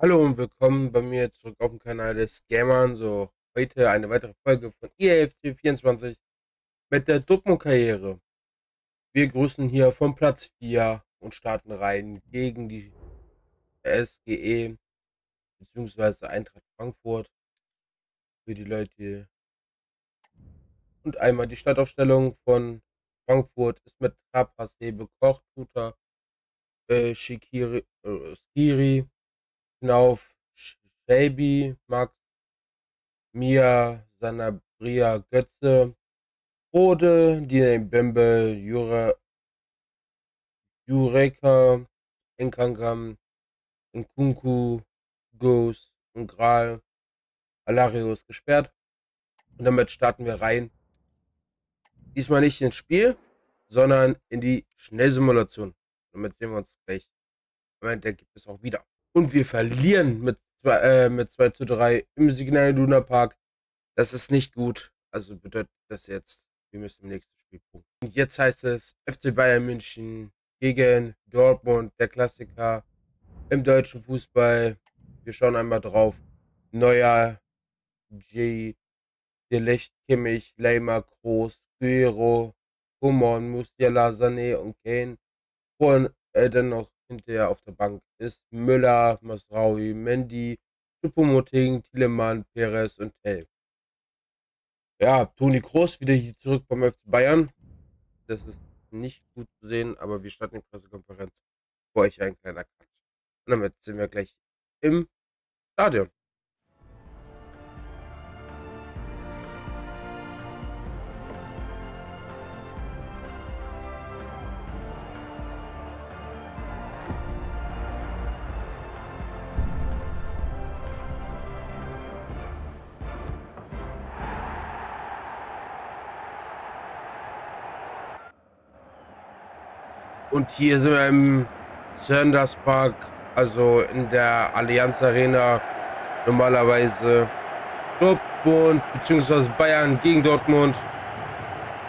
Hallo und willkommen bei mir zurück auf dem Kanal des Gamern. So, heute eine weitere Folge von EAFC 24 mit der Dortmund-Karriere. Wir grüßen hier vom Platz 4 und starten rein gegen die SGE bzw. Eintracht Frankfurt für die Leute. Und einmal die Startaufstellung von Frankfurt ist mit Trapas, Hebe, Koch, Tuta, äh, Shikiri, äh, Skiri, Knauf, Shelby, Max, Mia, Sanabria, Götze, Rode, Dina Bembe, Jura, Jureka, Enkankam, Nkunku, Ghost und Gral, Alarius gesperrt. Und damit starten wir rein. Diesmal nicht ins Spiel, sondern in die Schnellsimulation. Damit sehen wir uns gleich. Moment, der gibt es auch wieder. Und wir verlieren mit 2 äh, mit 2 zu 3 im Signal Luna Park. Das ist nicht gut. Also bedeutet das jetzt, wir müssen im nächsten Spiel punkten. Und jetzt heißt es FC Bayern München gegen Dortmund, der Klassiker im deutschen Fußball. Wir schauen einmal drauf. Neuer G. Delicht, Kimmich, Leimer, Groß, Guerrero, Humon, Musiala, Sané und Kane. Und äh, dann noch hinterher auf der Bank ist Müller, Masraui, Mendy, Choupo-Moting, Thielemann, Perez und Tell. Ja, Toni Kroos wieder hier zurück beim FC Bayern. Das ist nicht gut zu sehen, aber wir starten die Pressekonferenz. Vor euch ein kleiner Cut. Und damit sind wir gleich im Stadion. Hier sind wir im Sanders Park, also in der Allianz Arena. Normalerweise Dortmund bzw. Bayern gegen Dortmund.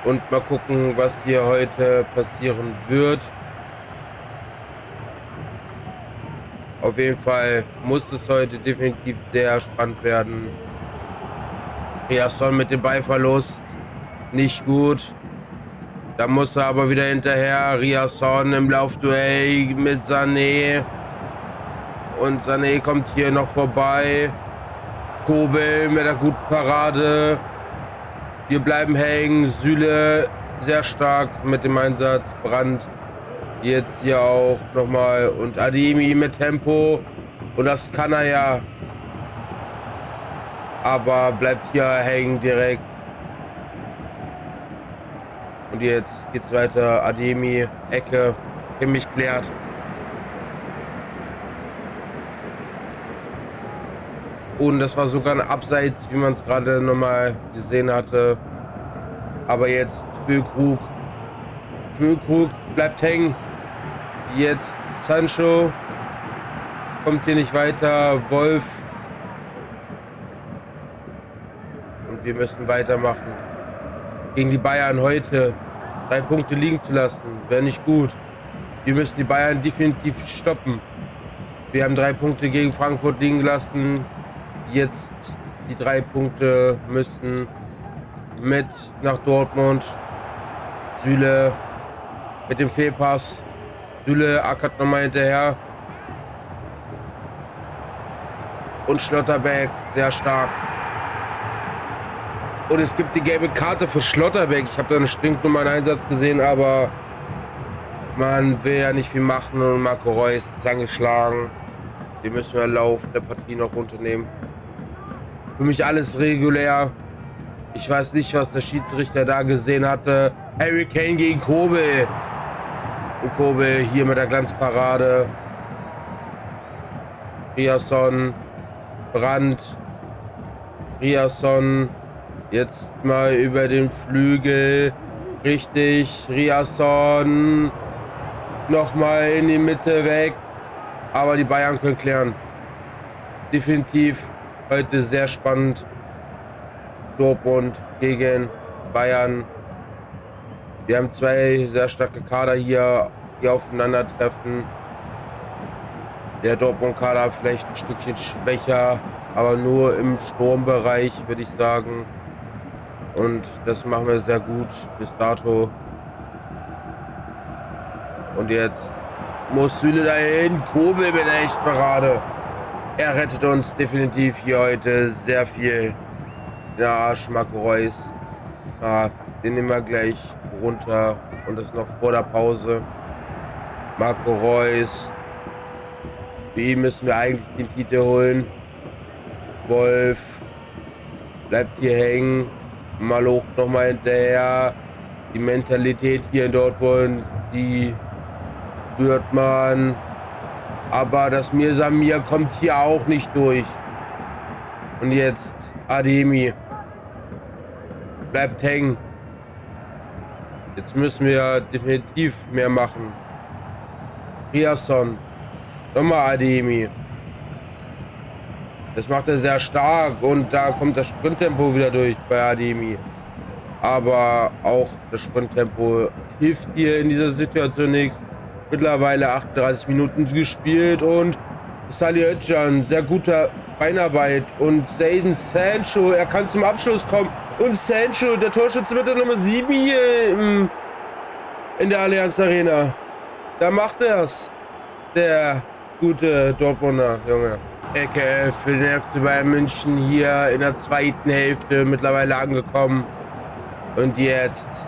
Und mal gucken, was hier heute passieren wird. Auf jeden Fall muss es heute definitiv sehr spannend werden. Riasson mit dem Ballverlust. Nicht gut. Da muss er aber wieder hinterher. Riasson im Laufduell mit Sané. Und Sané kommt hier noch vorbei. Kobel mit der guten Parade. Wir bleiben hängen. Süle sehr stark mit dem Einsatz. Brand jetzt hier auch nochmal. Und Ademi mit Tempo. Und das kann er ja. Aber bleibt hier hängen direkt. Und jetzt geht's weiter. Ademi, Ecke, mich klärt. Und das war sogar ein Abseits, wie man es gerade nochmal gesehen hatte. Aber jetzt Füllkrug. Füllkrug bleibt hängen. Jetzt Sancho. Kommt hier nicht weiter. Wolf. Und wir müssen weitermachen gegen die Bayern heute drei Punkte liegen zu lassen, wäre nicht gut. Wir müssen die Bayern definitiv stoppen. Wir haben drei Punkte gegen Frankfurt liegen gelassen. Jetzt die drei Punkte müssen mit nach Dortmund. Süle mit dem Fehlpass. Süle ackert nochmal hinterher. Und Schlotterbeck sehr stark. Und es gibt die gelbe Karte für Schlotterbeck. Ich habe da einen stinknummern Einsatz gesehen, aber man will ja nicht viel machen und Marco Reus ist angeschlagen. Den müssen wir Lauf der Partie noch runternehmen. Für mich alles regulär. Ich weiß nicht, was der Schiedsrichter da gesehen hatte. Harry Kane gegen Kobel. Und Kobel hier mit der Glanzparade. Riasson. Brandt. Riasson. Jetzt mal über den Flügel. Richtig. Riasson. Nochmal in die Mitte weg. Aber die Bayern können klären. Definitiv heute sehr spannend. Dortmund gegen Bayern. Wir haben zwei sehr starke Kader hier, die aufeinandertreffen. Der Dortmund-Kader vielleicht ein Stückchen schwächer, aber nur im Sturmbereich, würde ich sagen. Und das machen wir sehr gut bis dato. Und jetzt muss Süle dahin. Kobel mit der Echtparade. Er rettet uns definitiv hier heute sehr viel. Der Arsch, Marco Reus. Ah, den nehmen wir gleich runter. Und das noch vor der Pause. Marco Reus. Wie müssen wir eigentlich den Titel holen? Wolf. Bleibt hier hängen. Maloch nochmal hinterher. Die Mentalität hier in Dortmund, die spürt man. Aber das Mir Samir kommt hier auch nicht durch. Und jetzt Ademi. Bleibt hängen. Jetzt müssen wir definitiv mehr machen. Riasson. Nochmal Ademi. Das macht er sehr stark und da kommt das Sprinttempo wieder durch bei Ademi. Aber auch das Sprinttempo hilft dir in dieser Situation nichts. Mittlerweile 38 Minuten gespielt und Salih Özcan, sehr guter Beinarbeit und Zayden Sancho, er kann zum Abschluss kommen und Sancho, der Torschütze wird der Nummer 7 hier im, in der Allianz Arena. Da macht er es, der gute Dortmunder Junge. Ecke für den FC Bayern München hier in der zweiten Hälfte mittlerweile angekommen. Und jetzt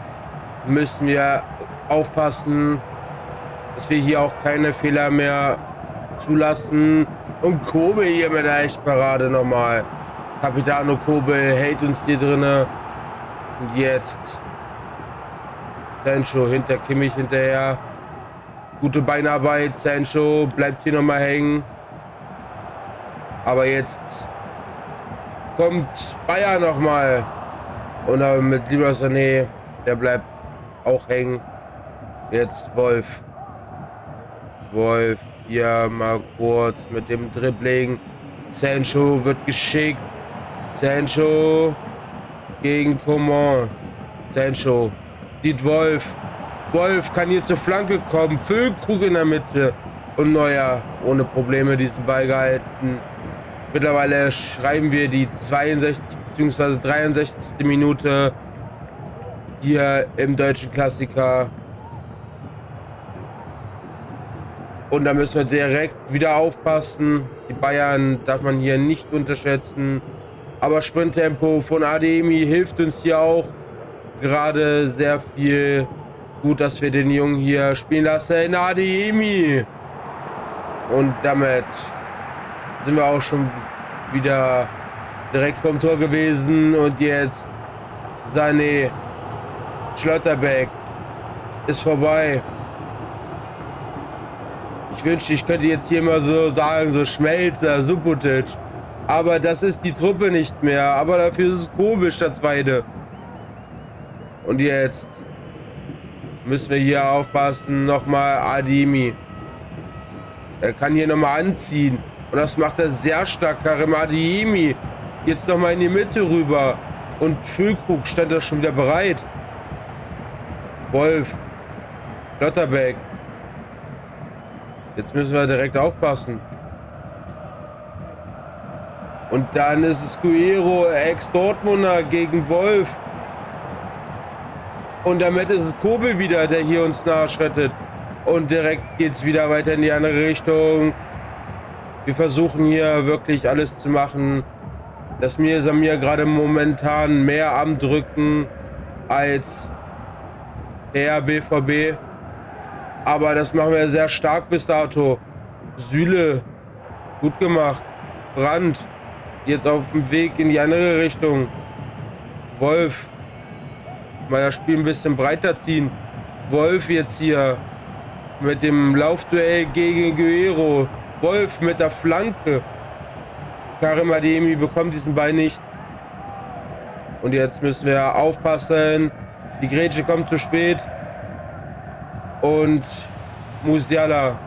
müssen wir aufpassen, dass wir hier auch keine Fehler mehr zulassen. Und Kobel hier mit der Echtparade nochmal. Capitano Kobel hält uns hier drinne. Und jetzt Sancho hinter Kimmich hinterher. Gute Beinarbeit. Sancho bleibt hier nochmal hängen. Aber jetzt kommt Bayern nochmal. Und aber mit Lieber Sané, der bleibt auch hängen. Jetzt Wolf. Wolf hier mal kurz mit dem Dribbling. Sancho wird geschickt. Sancho gegen Coman. Sancho sieht Wolf. Wolf kann hier zur Flanke kommen. Füllkrug in der Mitte. Und Neuer ohne Probleme diesen Ball gehalten. Mittlerweile schreiben wir die 62 bzw. 63. Minute hier im deutschen Klassiker. Und da müssen wir direkt wieder aufpassen. Die Bayern darf man hier nicht unterschätzen. Aber Sprinttempo von Ademi hilft uns hier auch gerade sehr viel. Gut, dass wir den Jungen hier spielen lassen. Ademi. Und damit sind wir auch schon wieder direkt vom Tor gewesen. Und jetzt Sané. Schlotterbeck ist vorbei. Ich wünschte, ich könnte jetzt hier mal so sagen, so Schmelzer, Subotic. Aber das ist die Truppe nicht mehr. Aber dafür ist es komisch, das Weide. Und jetzt müssen wir hier aufpassen. Nochmal Adimi. Er kann hier nochmal anziehen. Und das macht er sehr stark. Karim Adimi. Jetzt nochmal in die Mitte rüber. Und Füllkrug stand da schon wieder bereit. Wolf. Lotterbeck. Jetzt müssen wir direkt aufpassen. Und dann ist es Guero, Ex-Dortmunder gegen Wolf. Und damit ist es Kobel wieder, der hier uns nachschrettet. Und direkt geht es wieder weiter in die andere Richtung. Wir versuchen hier wirklich alles zu machen. dass mir Samir gerade momentan mehr am Drücken als der BVB. Aber das machen wir sehr stark bis dato. Süle, gut gemacht. Brand, jetzt auf dem Weg in die andere Richtung. Wolf, mal das Spiel ein bisschen breiter ziehen. Wolf jetzt hier mit dem Laufduell gegen Guerrero. Wolf mit der Flanke. Karim Ademi bekommt diesen Ball nicht. Und jetzt müssen wir aufpassen. Die Grätsche kommt zu spät und Musiala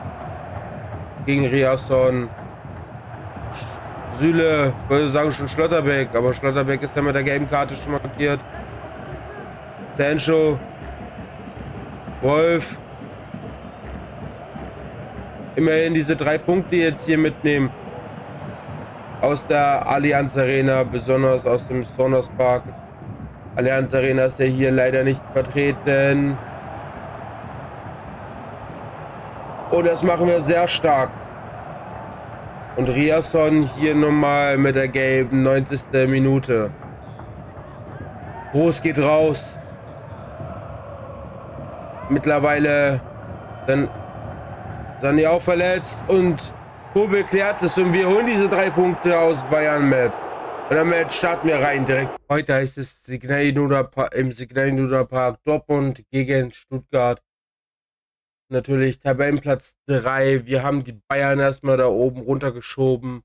gegen Riasson. Süle, würde sagen schon Schlotterbeck, aber Schlotterbeck ist ja mit der gelben Karte schon markiert. Sancho, Wolf. Immerhin diese drei Punkte jetzt hier mitnehmen. Aus der Allianz Arena, besonders aus dem Sonos Park. Allianz Arena ist ja hier leider nicht vertreten. Und das machen wir sehr stark. Und Riasson hier nochmal mit der gelben 90. Minute. Groß geht raus. Mittlerweile dann Sani auch verletzt und Hubel klärt es und wir holen diese drei Punkte aus Bayern mit. Und damit starten wir rein direkt. Heute heißt es Signal im Signal Iduna Park Dortmund gegen Stuttgart. Natürlich Tabellenplatz 3. Wir haben die Bayern erstmal da oben runtergeschoben.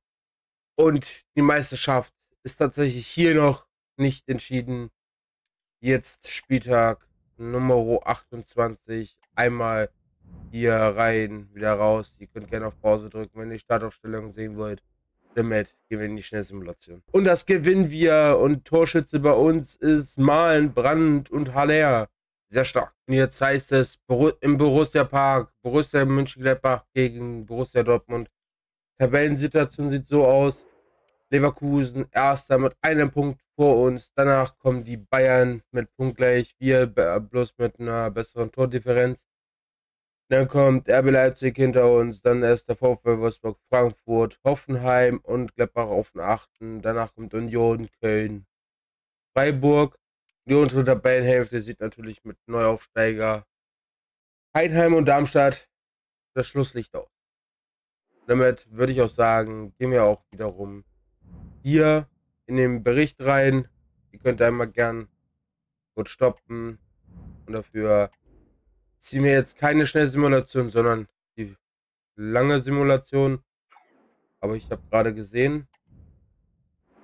Und die Meisterschaft ist tatsächlich hier noch nicht entschieden. Jetzt Spieltag Nummer 28. Einmal hier rein, wieder raus. Ihr könnt gerne auf Pause drücken, wenn ihr Startaufstellung sehen wollt. Damit gewinnen die Schnellsimulation. Und das gewinnen wir. Und Torschütze bei uns ist Malen, Brand und Haller. Sehr stark. Und jetzt heißt es im Borussia Park, Borussia München-Gladbach gegen Borussia Dortmund. Tabellensituation sieht so aus. Leverkusen erster mit einem Punkt vor uns. Danach kommen die Bayern mit punktgleich. Wir bloß mit einer besseren Tordifferenz. Dann kommt RB Leipzig hinter uns, dann erst der VfL Wolfsburg, Frankfurt, Hoffenheim und Gladbach auf den 8. Danach kommt Union, Köln, Freiburg. Die untere Tabellenhälfte sieht natürlich mit Neuaufsteiger Heidenheim und Darmstadt das Schlusslicht aus. Damit würde ich auch sagen, gehen wir auch wiederum hier in den Bericht rein. Ihr könnt einmal gern kurz stoppen und dafür ziehen wir jetzt keine Schnellsimulation, sondern die lange Simulation. Aber ich habe gerade gesehen,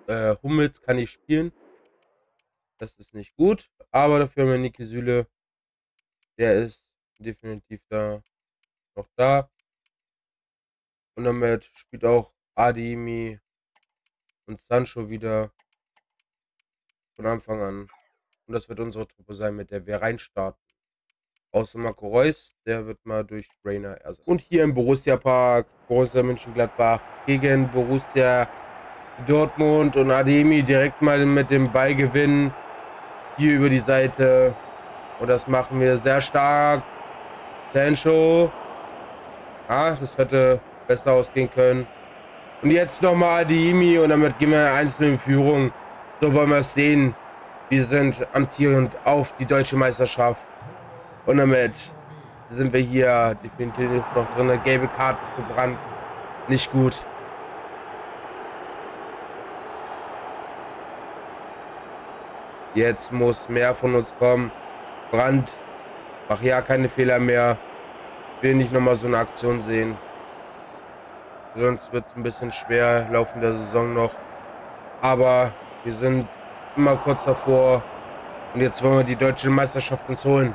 äh, Hummels kann ich spielen. Das ist nicht gut. Aber dafür haben wir Niki Süle. Der ist definitiv da noch da. Und damit spielt auch Ademi und Sancho wieder von Anfang an. Und das wird unsere Truppe sein, mit der wir reinstarten. Außer Marco Reus, der wird mal durch Rainer ersetzt. Und hier im Borussia Park, Borussia Mönchengladbach gegen Borussia Dortmund und Ademi direkt mal mit dem Ball gewinnen. Hier über die Seite. Und das machen wir sehr stark. Sancho. Ah, das hätte besser ausgehen können. Und jetzt nochmal Ademi und damit gehen wir einzeln in Führung. So wollen wir es sehen. Wir sind amtierend auf die deutsche Meisterschaft. Und damit sind wir hier definitiv noch drin. Gelbe Karte gebrannt. Nicht gut. Jetzt muss mehr von uns kommen. Brand. Mach ja keine Fehler mehr. Will nicht nochmal so eine Aktion sehen. Sonst wird es ein bisschen schwer laufen der Saison noch. Aber wir sind immer kurz davor. Und jetzt wollen wir die deutsche Meisterschaft uns holen.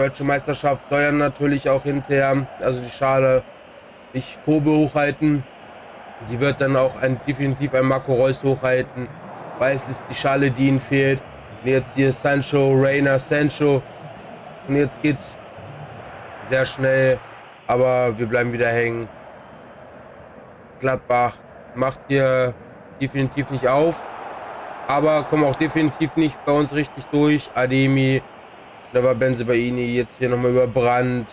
Deutsche Meisterschaft soll ja natürlich auch hinterher, also die Schale, nicht Kobe hochhalten. Die wird dann auch ein, definitiv ein Marco Reus hochhalten, weil es ist die Schale, die ihnen fehlt. Und jetzt hier Sancho, Reina, Sancho. Und jetzt geht's sehr schnell, aber wir bleiben wieder hängen. Gladbach macht hier definitiv nicht auf, aber kommen auch definitiv nicht bei uns richtig durch. Ademi da war Benzebaini jetzt hier nochmal überbrannt.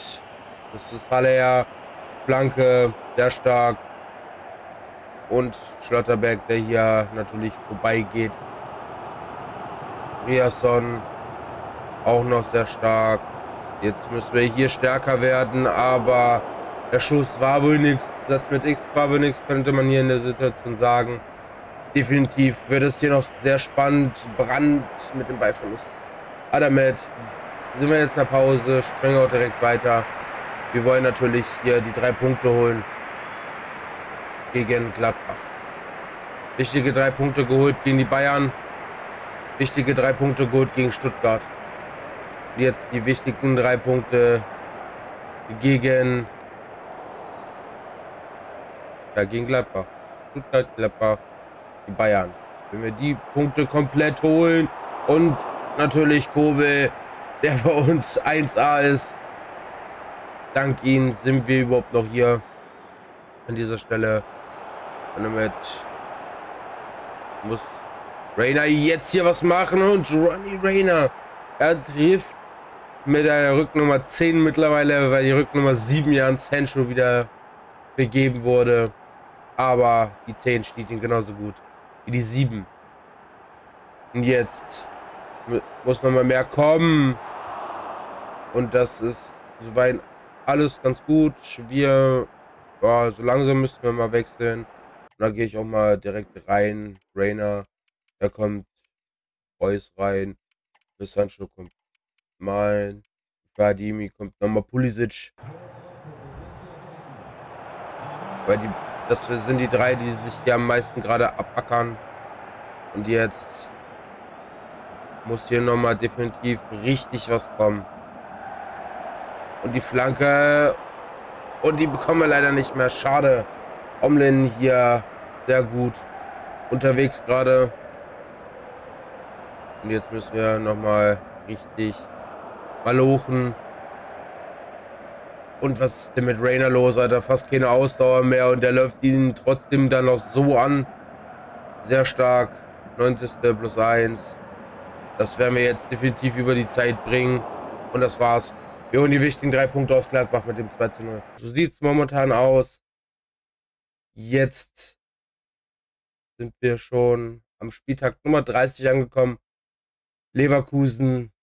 Das ist Haller, Blanke, sehr stark. Und Schlotterberg, der hier natürlich vorbeigeht. Riasson auch noch sehr stark. Jetzt müssen wir hier stärker werden, aber der Schuss war wohl nichts. Satz mit X war wohl nichts, könnte man hier in der Situation sagen. Definitiv wird es hier noch sehr spannend. Brand mit dem Ballverlust. Adamet sind wir jetzt in der Pause, springen auch direkt weiter. Wir wollen natürlich hier die drei Punkte holen gegen Gladbach. Wichtige drei Punkte geholt gegen die Bayern. Wichtige drei Punkte geholt gegen Stuttgart. Jetzt die wichtigen drei Punkte gegen, ja, gegen Gladbach. Stuttgart, Gladbach, die Bayern. Wenn wir die Punkte komplett holen und natürlich Kobel der bei uns 1A ist. Dank ihm sind wir überhaupt noch hier an dieser Stelle. Und damit muss Rainer jetzt hier was machen und Ronnie Rainer, er trifft mit einer Rücknummer 10 mittlerweile, weil die Rücknummer 7 ja an Sancho wieder begeben wurde. Aber die 10 steht ihm genauso gut wie die 7. Und jetzt muss noch mal mehr kommen. Und das ist soweit alles ganz gut. Wir, ja, so langsam müssen wir mal wechseln. Und da gehe ich auch mal direkt rein. Rainer, da kommt Reus rein. Für Sancho kommt mein. Vadimi kommt nochmal Pulisic. Weil die, das sind die drei, die sich hier am meisten gerade abackern. Und jetzt muss hier nochmal definitiv richtig was kommen. Und die Flanke. Und die bekommen wir leider nicht mehr. Schade. Omlin hier sehr gut unterwegs gerade. Und jetzt müssen wir nochmal richtig malochen. Und was ist denn mit Rainer los, Alter? Fast keine Ausdauer mehr und der läuft ihn trotzdem dann noch so an. Sehr stark. 90. plus 1. Das werden wir jetzt definitiv über die Zeit bringen. Und das war's. Wir holen die wichtigen drei Punkte aus Gladbach mit dem 2 zu 0. So sieht es momentan aus. Jetzt sind wir schon am Spieltag Nummer 30 angekommen. Leverkusen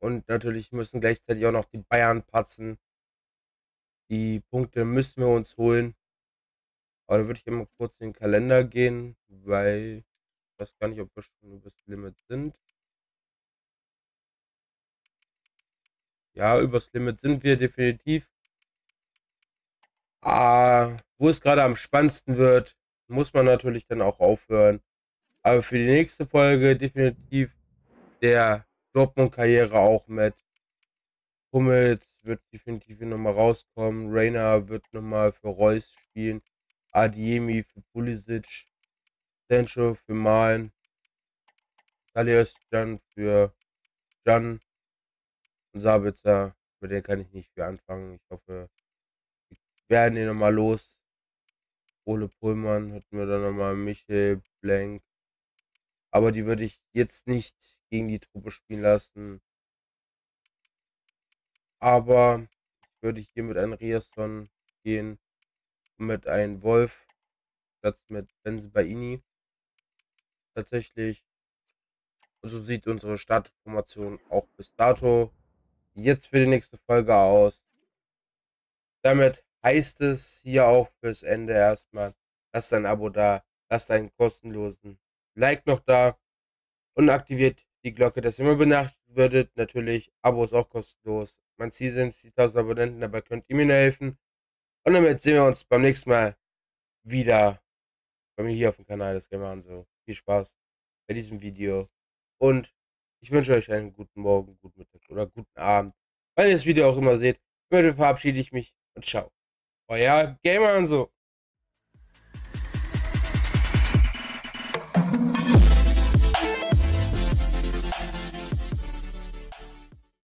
und natürlich müssen gleichzeitig auch noch die Bayern patzen. Die Punkte müssen wir uns holen. Aber da würde ich immer kurz in den Kalender gehen, weil ich weiß gar nicht, ob wir schon über das Limit sind. Ja, übers Limit sind wir definitiv. Ah, wo es gerade am spannendsten wird, muss man natürlich dann auch aufhören. Aber für die nächste Folge definitiv der Dortmund-Karriere auch mit. Hummels wird definitiv nochmal rauskommen. Rainer wird nochmal für Reus spielen. Adiemi für Pulisic. Sancho für Malen. Alias Jan für Jan. Und Sabitzer, mit dem kann ich nicht viel anfangen. Ich hoffe, wir werden ihn nochmal los. Ole Pullmann hatten wir dann nochmal Michel Blank. Aber die würde ich jetzt nicht gegen die Truppe spielen lassen. Aber ich würde hier mit einem Rierson gehen. Mit einem Wolf. Platz mit Benzebaini. Tatsächlich. Und so sieht unsere Startformation auch bis dato jetzt für die nächste Folge aus. Damit heißt es hier auch fürs Ende erstmal, lasst ein Abo da, lasst einen kostenlosen Like noch da und aktiviert die Glocke, dass ihr immer benachrichtigt werdet. Natürlich, Abo ist auch kostenlos. Mein Ziel sind die 1000 Abonnenten, dabei könnt ihr mir helfen. Und damit sehen wir uns beim nächsten Mal wieder bei mir hier auf dem Kanal des Gamer so. Viel Spaß bei diesem Video und ich wünsche euch einen guten Morgen, guten Mittag oder guten Abend. Weil ihr das Video auch immer seht. Damit verabschiede ich mich und ciao. Euer Gamer und so.